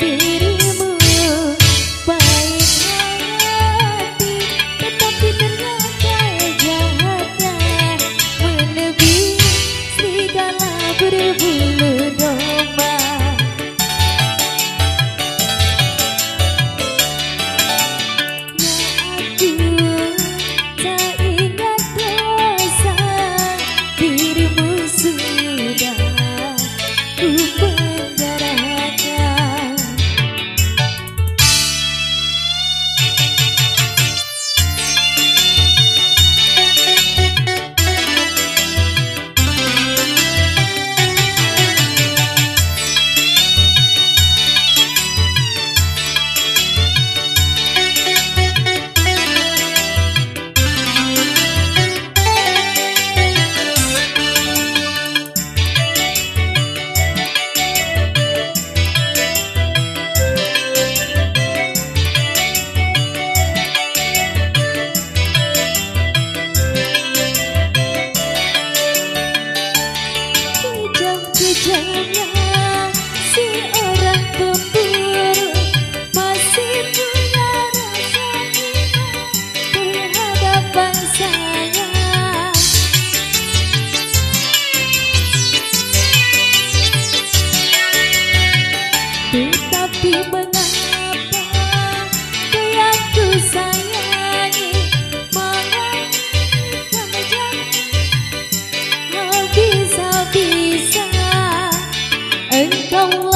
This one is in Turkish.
dirimu Yeah. 懂我